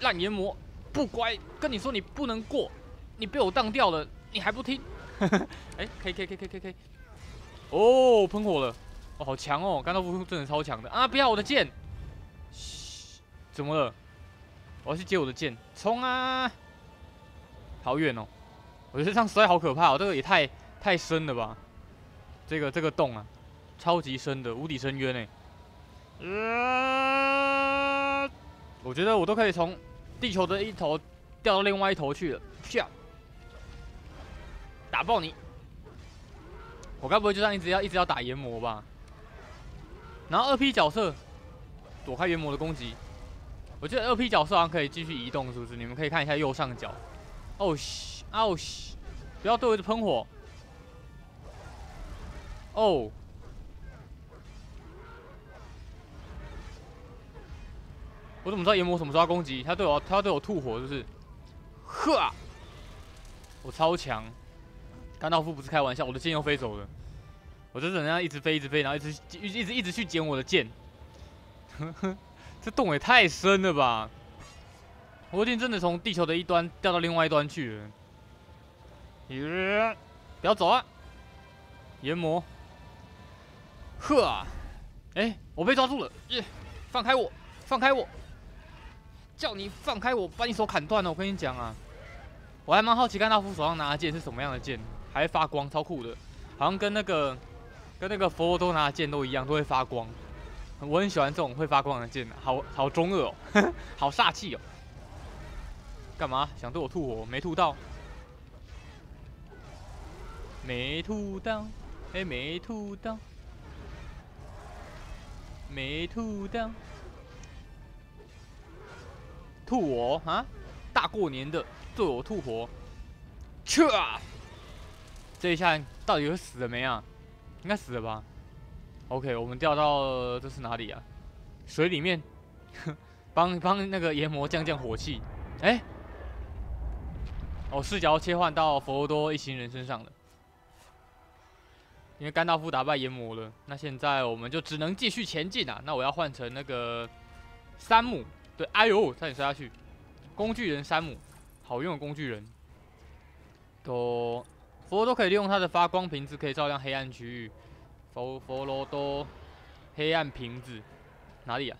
烂研磨，不乖，跟你说你不能过，你被我当掉了，你还不听？哎，可以可以可以可以可以可以。哦，喷火了，哦，好强哦，甘道夫真的超强的啊！不要我的剑，嘘，怎么了？我要去接我的剑，冲啊！好远哦，我觉得这样摔好可怕哦，这个也太太深了吧？这个这个洞啊，超级深的无底深渊呢。呃，我觉得我都可以从地球的一头掉到另外一头去了，下，打爆你！我该不会就这样一直要一直要打炎魔吧？然后二 P 角色躲开炎魔的攻击，我觉得二 P 角色好像可以继续移动，是不是？你们可以看一下右上角。哦西，哦西，不要对我一直喷火。哦。我怎么知道炎魔什么时候攻击？他对我，他要对我吐火，是不是？呵，我超强！甘道夫不是开玩笑，我的剑又飞走了。我就等人家一直飞，一直飞，然后一直一直一直去捡我的剑。呵呵，这洞也太深了吧！我已经真的从地球的一端掉到另外一端去了。不要走啊！炎魔，呵，哎，我被抓住了！耶，放开我，放开我！叫你放开我，把你手砍断了！我跟你讲啊，我还蛮好奇甘道夫手上拿的剑是什么样的剑，还发光，超酷的，好像跟那个跟那个佛罗多拿的剑都一样，都会发光。我很喜欢这种会发光的剑，好好中二哦，好煞气哦。干嘛想对我吐火？没吐到，没吐到，哎，没吐到，没吐到。吐我啊！大过年的对我吐火，去啊！这一下到底会死了没啊？应该死了吧？OK，我们掉到这是哪里啊？水里面，帮帮那个炎魔降降火气。哎，哦，视角切换到佛罗多一行人身上了。因为甘道夫打败炎魔了，那现在我们就只能继续前进啊！那我要换成那个山姆。对，哎呦，差点摔下去！工具人山姆，好用的工具人。都佛罗多可以利用它的发光瓶子，可以照亮黑暗区域。佛佛罗多黑暗瓶子哪里啊？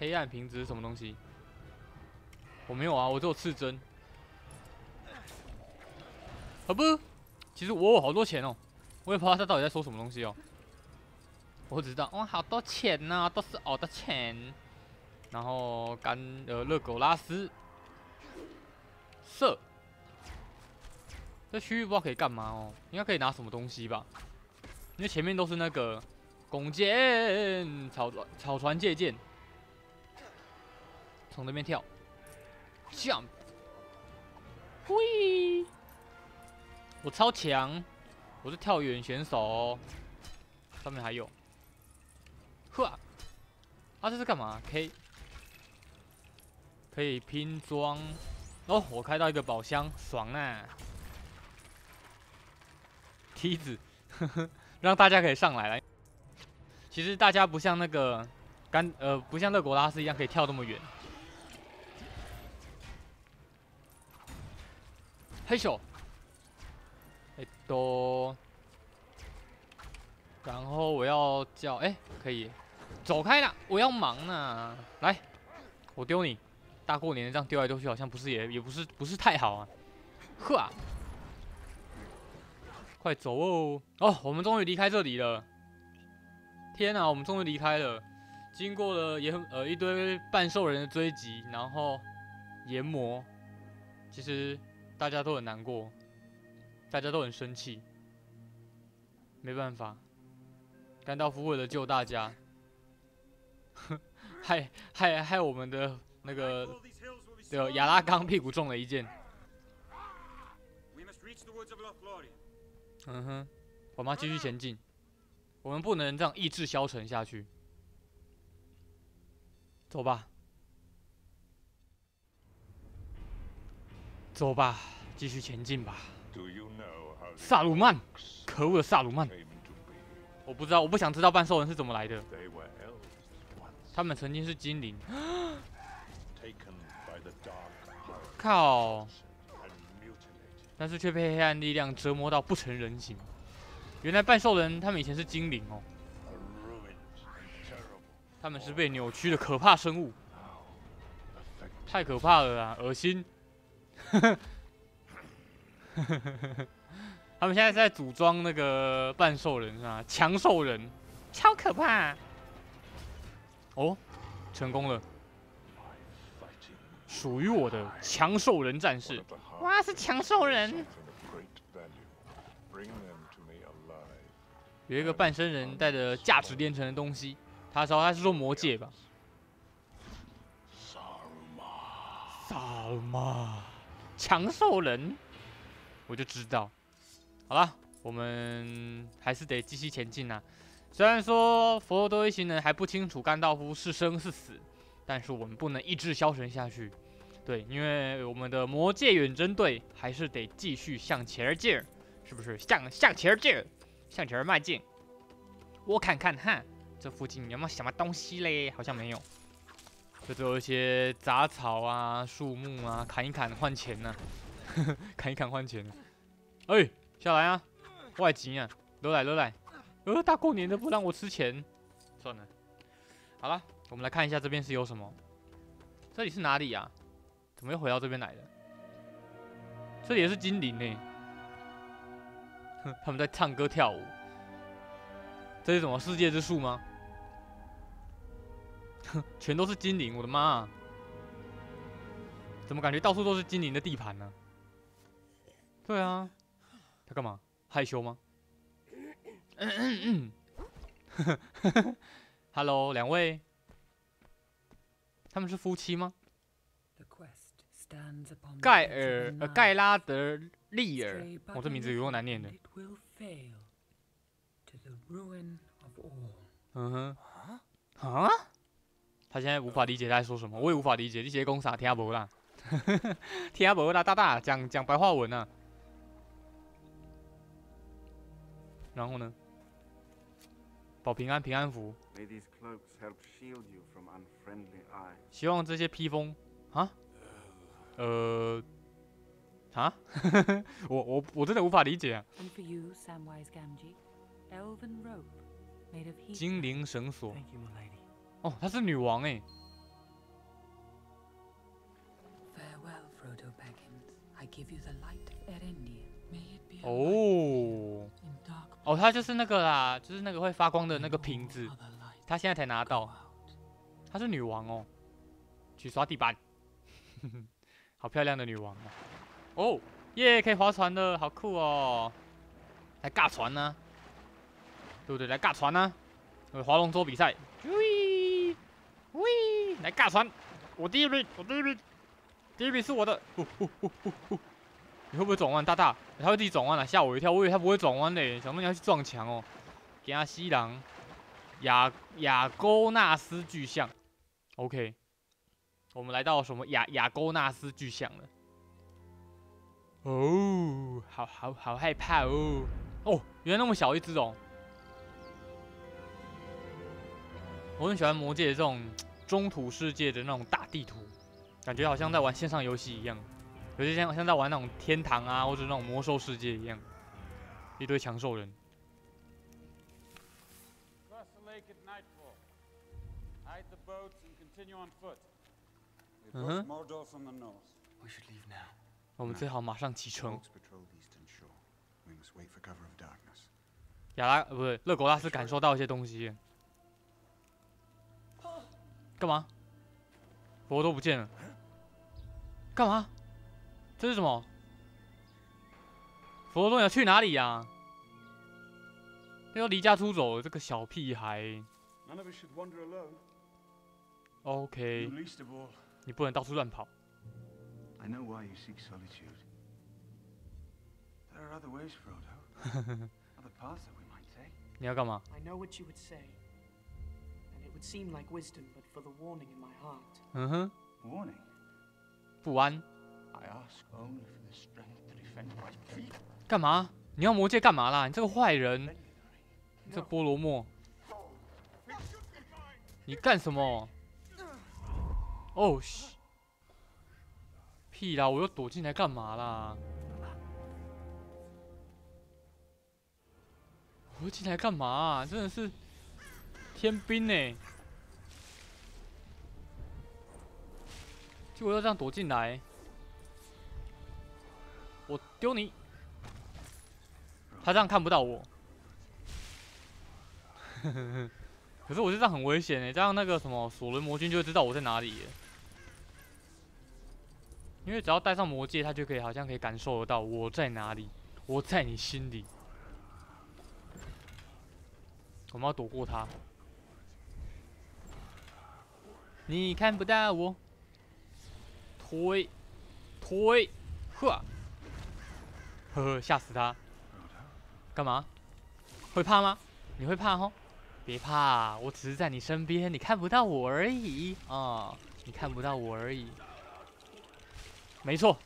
黑暗瓶子是什么东西？我没有啊，我只有刺针。啊不，其实我有好多钱哦，我也不知道他到底在说什么东西哦。我知道，哇，好多钱呐，都是我的钱。然后干呃，热狗拉丝。射，这区域不知道可以干嘛哦，应该可以拿什么东西吧？因为前面都是那个弓箭、草船、草船借箭，从那边跳，jump，嘿，我超强，我是跳远选手，上面还有。呵，啊，这是干嘛？K，可以拼装哦！我开到一个宝箱，爽啊！梯子，呵呵，让大家可以上来了。其实大家不像那个干呃，不像勒国拉斯一样可以跳那么远。嘿咻，哎都，然后我要叫哎，可以。走开啦！我要忙呢。来，我丢你。大过年的这样丢来丢去，好像不是也也不是不是太好啊。呵，快走哦！哦，我们终于离开这里了。天哪，我们终于离开了。经过了研呃一堆半兽人的追击，然后研磨，其实大家都很难过，大家都很生气。没办法，甘道夫为了救大家。害害害我们的那个的亚拉冈屁股中了一箭。嗯哼，我们要继续前进，我们不能这样意志消沉下去。走吧，走吧，继续前进吧。萨鲁曼，可恶的萨鲁曼！我不知道，我不想知道半兽人是怎么来的。他们曾经是精灵，靠！但是却被黑暗力量折磨到不成人形。原来半兽人他们以前是精灵哦，他们是被扭曲的可怕生物，太可怕了啊，恶心！他们现在在组装那个半兽人是吧？强兽人，超可怕！哦，成功了，属于我的强兽人战士，哇，是强兽人！有一个半身人带着价值连城的东西，他说他是说魔界吧？萨尔玛，强兽人，我就知道。好了，我们还是得继续前进呐。虽然说佛罗多一行人还不清楚甘道夫是生是死，但是我们不能意志消沉下去。对，因为我们的魔界远征队还是得继续向前而进，是不是？向向前而进。向前迈进，我看看哈，这附近有没有什么东西嘞？好像没有，就只有一些杂草啊、树木啊，砍 一砍换钱呢，砍一砍换钱。哎，下来啊，外籍啊，都来都来，呃，大过年的不让我吃钱，算了。好了，我们来看一下这边是有什么。这里是哪里呀？怎么又回到这边来了？这里也是精灵呢。哼 他们在唱歌跳舞，这是什么世界之树吗？哼 全都是精灵，我的妈！怎么感觉到处都是精灵的地盘呢？对啊，他干嘛？害羞吗？嗯嗯嗯。Hello，两位，他们是夫妻吗？盖尔，呃，盖拉德。利尔，我这名字有多难念的。嗯哼，啊？他现在无法理解他在说什么，我也无法理解。这些公啥听不啦？听不 啦，大大讲讲白话文啊。然后呢？保平安，平安符。希望这些披风啊，呃。啊，我我我真的无法理解啊！精灵绳索，哦，她是女王哎！哦，哦，她就是那个啦，就是那个会发光的那个瓶子，她现在才拿到，她是女王哦，去刷地板，好漂亮的女王！哦，耶，可以划船的，好酷哦！来尬船呢，对不对？来尬船呢，划龙舟比赛，喂喂，来尬船，我第一名，我第一名，第一名是我的。你会不会转弯，大大？他会自己转弯了，吓我一跳，我以为他不会转弯嘞，想说你要去撞墙哦。加西郎，雅雅勾纳斯巨像，OK，我们来到什么雅雅勾纳斯巨像了。哦，好好好害怕哦！哦，原来那么小一只哦。我很喜欢魔界的这种中土世界的那种大地图，感觉好像在玩线上游戏一样，有些像像在玩那种天堂啊，或者那种魔兽世界一样，一堆强兽人。嗯哼。我们最好马上启程。亚拉不对，勒古拉斯感受到一些东西。干嘛？佛都不见了。干嘛？这是什么？佛罗，你要去哪里呀？要离家出走，这个小屁孩。OK。你不能到处乱跑。I know why you seek solitude. There are other ways, Frodo. other paths that we might take. 你要干嘛？I know what you would say, and it would seem like wisdom, but for the warning in my heart. 嗯哼。Warning. 不安。干嘛？你要魔戒干嘛啦？你这个坏人！这菠萝莫。你干什么？哦，嘘。屁啦！我又躲进来干嘛啦？我进来干嘛？真的是天兵呢！结果要这样躲进来，丢你！他这样看不到我。可是我这样很危险哎，这样那个什么索伦魔君就会知道我在哪里。因为只要戴上魔戒，他就可以好像可以感受得到我在哪里，我在你心里。我们要躲过他，你看不到我，推，推，呵，呵呵，吓死他！干嘛？会怕吗？你会怕吼？别怕，我只是在你身边，你看不到我而已啊！你看不到我而已。没错，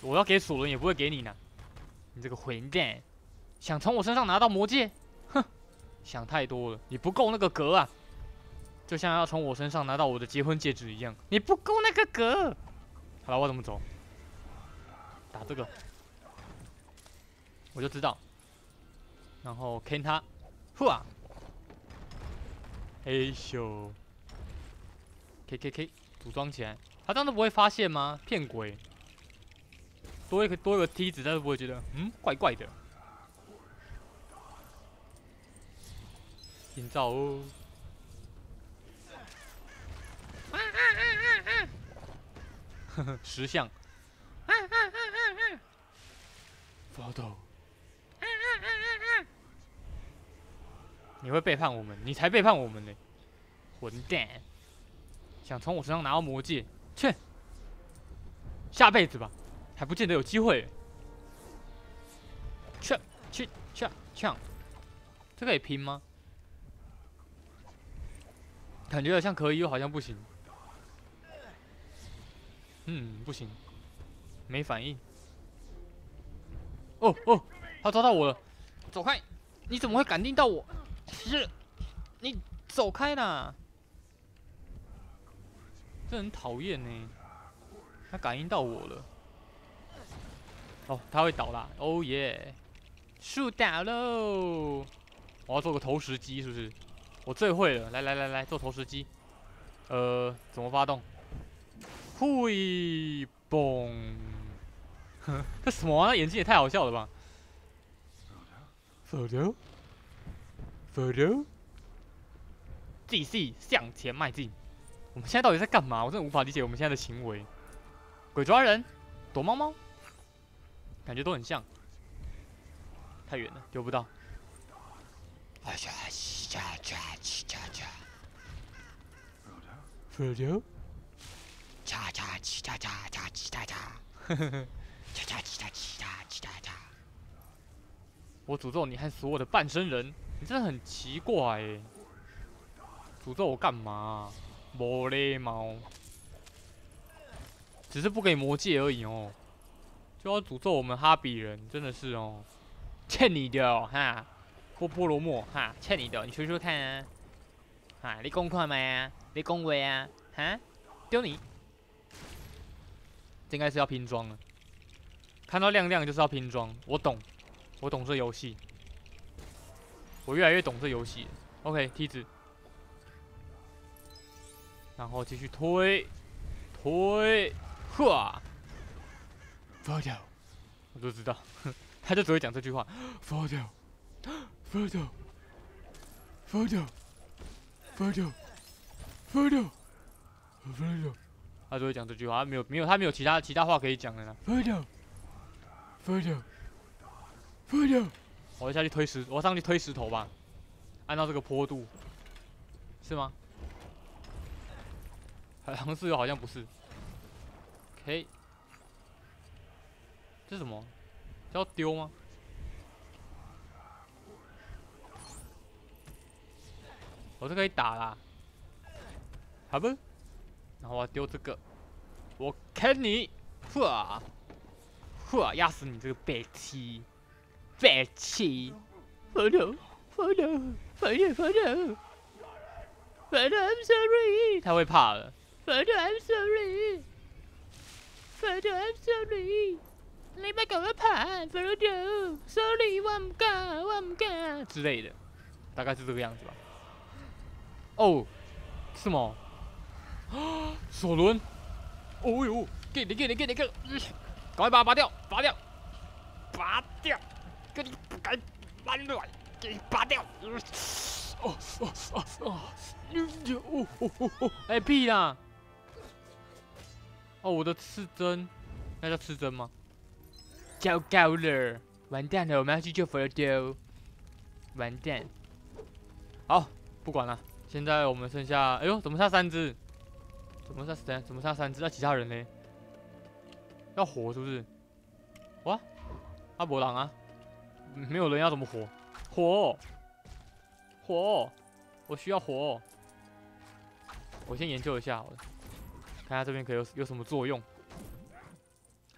我要给索伦也不会给你呢。你这个混蛋，想从我身上拿到魔戒？哼想太多了，你不够那个格啊！就像要从我身上拿到我的结婚戒指一样，你不够那个格。好了，我怎么走？打这个，我就知道。然后 K 他，呼啊！哎咻！K K K，组装起来，他这样都不会发现吗？骗鬼！多一个多一个梯子，他都不会觉得，嗯，怪怪的。营造哦！啊啊啊啊啊！呵呵，石像。啊啊啊啊啊！photo。啊啊啊啊啊！你会背叛我们？你才背叛我们呢！混蛋！想从我身上拿到魔戒？切！下辈子吧，还不见得有机会。切切切切！这可以拼吗？感觉好像可以，又好像不行。嗯，不行，没反应。哦哦，他抓到我了，走开！你怎么会感应到我？是，你走开啦！这很讨厌呢，他感应到我了。哦，他会倒啦！哦耶，树倒喽！我要做个投石机，是不是？我最会了，来来来来，做投石机。呃，怎么发动？会嘣！这什么啊？眼睛也太好笑了吧弗雷，继续向前迈进。我们现在到底在干嘛？我真的无法理解我们现在的行为。鬼抓人，躲猫猫，感觉都很像。太远了，丢不到。弗雷，弗雷，我诅咒你和所有的半身人。你真的很奇怪哎！诅咒我干嘛？无礼貌，只是不给魔戒而已哦，就要诅咒我们哈比人，真的是哦，欠你的哦哈。波波罗莫哈，欠你的，你说说看啊！哈，你公快吗啊？你公位啊？哈，丢你！这应该是要拼装了。看到亮亮就是要拼装，我懂，我懂这游戏，我越来越懂这游戏。OK，梯子，然后继续推，推，呵，放掉，我都知道，他就只会讲这句话，放掉。photo photo photo photo photo，他只会讲这句话，他没有没有他没有其他其他话可以讲的呢。photo photo photo，我下去推石，我上去推石头吧，按照这个坡度，是吗？好像是好像不是。OK，这是什么？要丢吗？我是可以打啦，好不？然后我丢这个，我坑你，嚯，嚯，压死你这个白痴，白痴起，弗雷德，弗雷德，弗雷德，弗雷德，弗雷德，I'm sorry。他会跑的，弗雷，I'm sorry，弗雷，I'm sorry。你不要说我怕，弗雷德，Sorry，我唔敢，我唔敢之类的，大概是这个样子吧。哦，什么？啊，索伦？哦呦，给你，给你，给你，给你，赶快把它拔掉，拔掉，拔掉。给你不该乱乱，给拔掉。哦哦哦哦，哎屁啦！哦，我的刺针，那叫刺针吗？糟糕了，完蛋了，我们要去救弗洛多。完蛋。好，不管了，现在我们剩下，哎呦，怎么差三只？怎么差三？怎么差三只？那其他人呢？要活是不是？哇，阿伯朗啊，没有人要怎么活？活，活，我需要活。我先研究一下，看下这边可有有什么作用。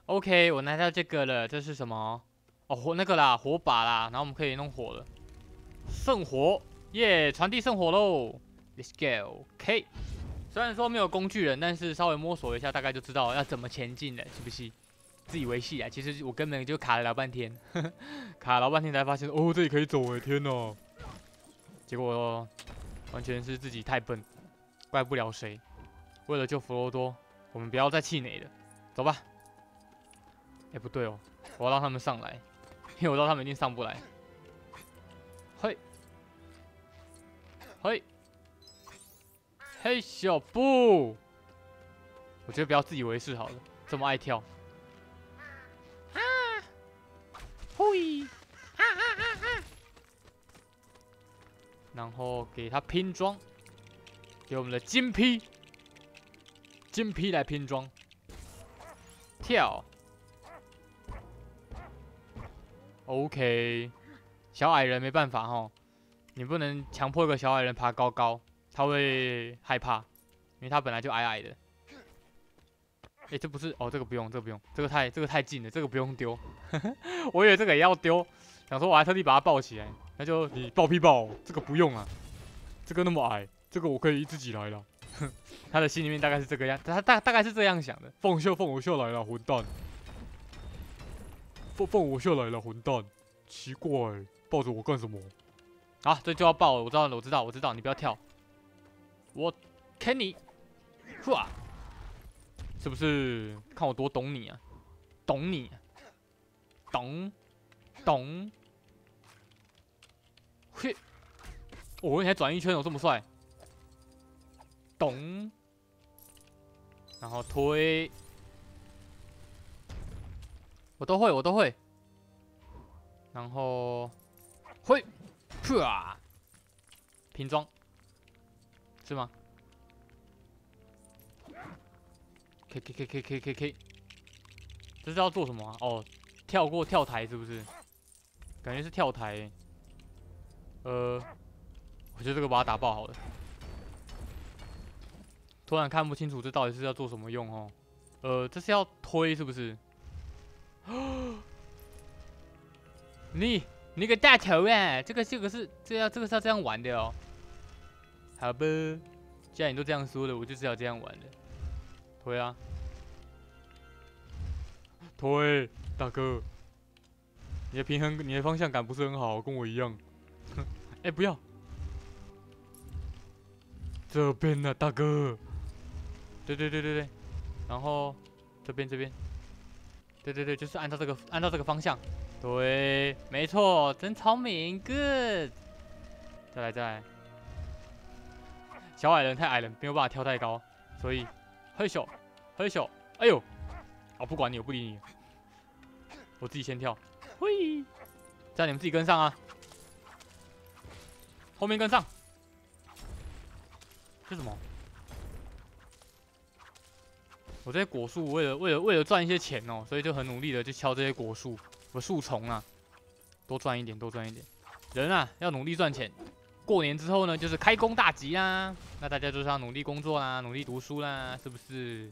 OK，我拿到这个了，这是什么？哦，火那个啦，火把啦，然后我们可以弄火了。圣火，耶，传递圣火喽！Let's go，OK。虽然说没有工具人，但是稍微摸索一下，大概就知道要怎么前进了，是不是？自以为是啊，其实我根本就卡了老半天，卡了老半天才发现，哦，这里可以走哎，天哪！结果完全是自己太笨，怪不了谁。为了救弗罗多，我们不要再气馁了，走吧。哎，不对哦，我要让他们上来，因为我知道他们一定上不来。嘿，嘿。嘿，小布，我觉得不要自以为是好了，这么爱跳。嘿，哈哈哈哈。然后给他拼装，给我们的金批，金批来拼装。跳。OK，小矮人没办法哈，你不能强迫一个小矮人爬高高。他会害怕，因为他本来就矮矮的。哎，这不是哦，这个不用，这个不用，这个太这个太近了，这个不用丢。我以为这个也要丢，想说我还特地把它抱起来，那就你抱屁抱，这个不用啊，这个那么矮，这个我可以自己来了。他的心里面大概是这个样，他大大概是这样想的。凤秀凤我秀来了，混蛋！凤凤我秀来了，混蛋！奇怪，抱着我干什么？啊，这就要抱，我知道了，我知道，我知道，你不要跳。我坑你，哇！是不是看我多懂你啊？懂你，懂，懂。嘿，我你还转一圈，我这么帅。懂，然后推，我都会，我都会。然后会是，啊！拼装。是吗？K K K K K K K，这是要做什么？哦，跳过跳台是不是？感觉是跳台。呃，我觉得这个把它打爆好了。突然看不清楚这到底是要做什么用哦。呃，这是要推是不是？你你个大头啊！这个这个是这要这个是要这样玩的哦。好吧，既然你都这样说了，我就是要这样玩的。推啊！推，大哥，你的平衡、你的方向感不是很好，跟我一样。哎，不要！这边呢，大哥。对对对对对，然后这边这边，对对对，就是按照这个按照这个方向。对，没错，真聪明，good。再来再来。小矮人太矮了，没有办法跳太高，所以嘿咻嘿咻，哎呦，我不管你，我不理你，我自己先跳，嘿，这样你们自己跟上啊，后面跟上，这什么？我这些果树为了为了为了赚一些钱哦，所以就很努力的去敲这些果树，我树丛啊，多赚一点，多赚一点，人啊要努力赚钱。过年之后呢，就是开工大吉啦！那大家就是要努力工作啦，努力读书啦，是不是？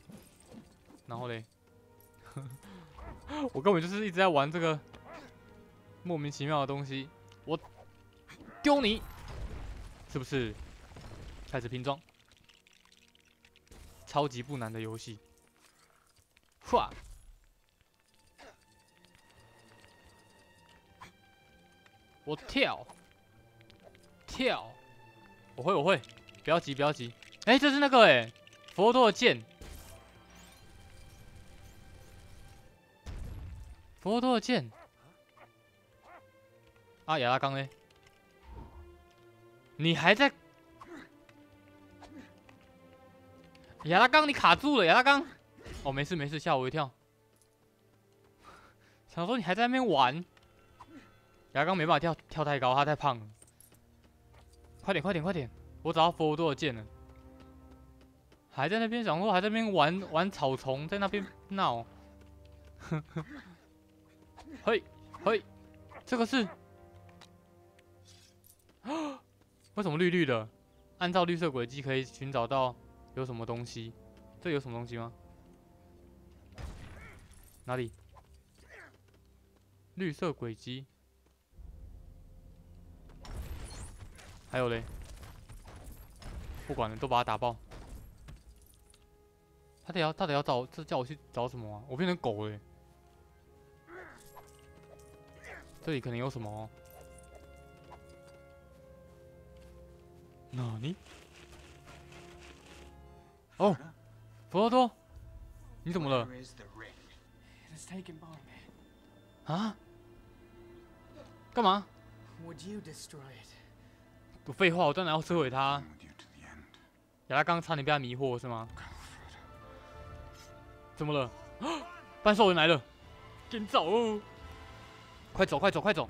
然后嘞，我根本就是一直在玩这个莫名其妙的东西，我丢你，是不是？开始拼装，超级不难的游戏。唰！我跳，跳，我会，我会，不要急，不要急。哎，这是那个哎，佛陀的剑。佛陀的剑。啊，亚拉冈呢？你还在？亚拉冈，你卡住了，亚拉冈。哦，没事没事，吓我一跳。想说你还在那边玩。牙刚没办法跳跳太高，他太胖了。快点快点快点！我找到佛多的剑了。还在那边想说还在那边玩玩草丛，在那边闹。嘿嘿，这个是？为什么绿绿的？按照绿色轨迹可以寻找到有什么东西？这有什么东西吗？哪里？绿色轨迹？还有嘞？不管了，都把他打爆。他得要，他得要找，这叫我去找什么啊？我变成狗了。这里可能有什么？哪里？哦，弗罗多，你怎么了？啊？干嘛？不废话，我当然要摧毁他。亚拉刚差点被他迷惑是吗？怎么了？半兽人来了，紧走！快走，快走，快走！